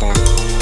Hunter.